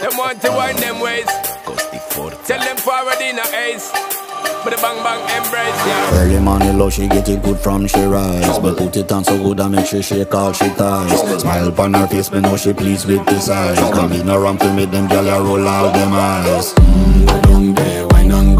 Them want to wind them ways. Tell them forward in a ace. But the bang bang embrace, yeah. Early money low, she get it good from she rise But put it on so good I make she shake all she ties Smile upon her face, me know she pleased with this eyes Come in around to make them gyal roll out them eyes mm,